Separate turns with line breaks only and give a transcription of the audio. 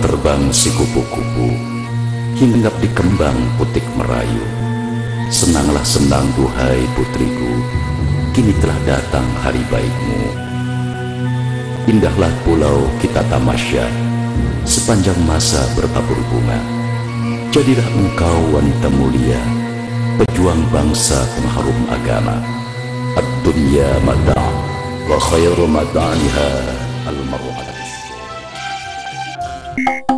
terbang si kupu-kupu Hinggap di kembang putik merayu. Senanglah senang duhai putriku Kini telah datang hari baikmu. Indahlah pulau kita tamasya Sepanjang masa bertabur bunga. Jadilah engkau wanita mulia Pejuang bangsa pengharum agama. Ad-dunya mata' Wa khairu mata'niha al-mar'at
you